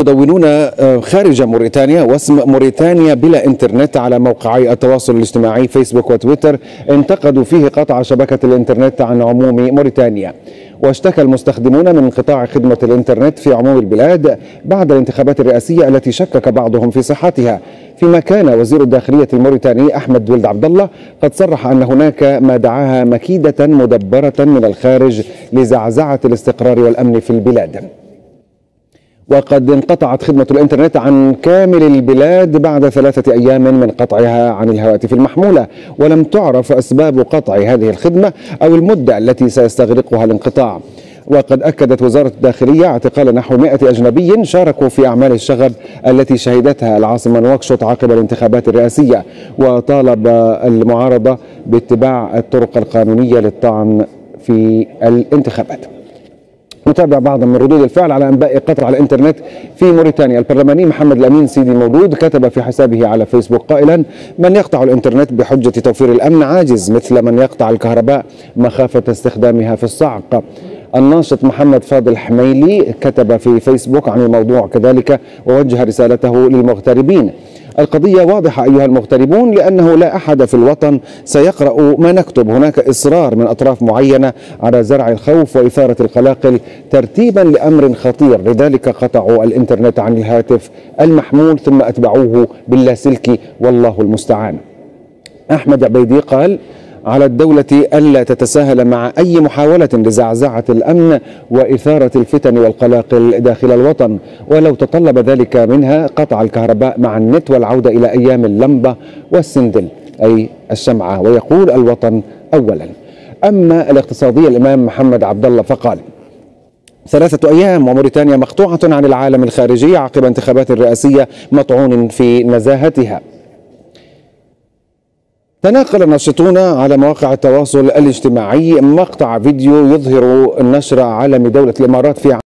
مدونون خارج موريتانيا واسم موريتانيا بلا انترنت على موقعي التواصل الاجتماعي فيسبوك وتويتر. انتقدوا فيه قطع شبكة الانترنت عن عموم موريتانيا. واشتكى المستخدمون من انقطاع خدمة الانترنت في عموم البلاد بعد الانتخابات الرئاسية التي شكك بعضهم في صحتها. فيما كان وزير الداخلية الموريتاني أحمد ولد عبد الله قد صرح أن هناك ما دعاها مكيدة مدبرة من الخارج لزعزعة الاستقرار والأمن في البلاد. وقد انقطعت خدمة الإنترنت عن كامل البلاد بعد ثلاثة أيام من قطعها عن الهواتف المحمولة. ولم تعرف أسباب قطع هذه الخدمة أو المدة التي سيستغرقها الانقطاع. وقد أكدت وزارة الداخلية اعتقال نحو 100 أجنبي شاركوا في أعمال الشغب التي شهدتها العاصمة نواكشوط عقب الانتخابات الرئاسية. وطالب المعارضة باتباع الطرق القانونية للطعن في الانتخابات. نتابع بعضا من ردود الفعل على أنباء قطع الإنترنت في موريتانيا. البرلماني محمد الأمين سيدي مولود كتب في حسابه على فيسبوك قائلا من يقطع الإنترنت بحجة توفير الأمن عاجز مثل من يقطع الكهرباء مخافة استخدامها في الصعق. الناشط محمد فاضل حميلي كتب في فيسبوك عن الموضوع كذلك ووجه رسالته للمغتربين. القضية واضحة أيها المغتربون لأنه لا أحد في الوطن سيقرأ ما نكتب. هناك إصرار من أطراف معينة على زرع الخوف وإثارة القلاقل ترتيبا لأمر خطير. لذلك قطعوا الإنترنت عن الهاتف المحمول ثم أتبعوه باللاسلكي والله المستعان. أحمد عبيدي قال على الدولة ألا تتساهل مع أي محاولة لزعزعة الأمن وإثارة الفتن والقلاقل داخل الوطن. ولو تطلب ذلك منها قطع الكهرباء مع النت والعودة إلى أيام اللمبة والسندل أي الشمعة. ويقول الوطن أولا. أما الاقتصادي الإمام محمد عبد الله فقال ثلاثة أيام وموريتانيا مقطوعة عن العالم الخارجي عقب انتخابات رئاسية مطعون في نزاهتها. تناقل الناشطون على مواقع التواصل الاجتماعي مقطع فيديو يظهر نشر علم دولة الإمارات في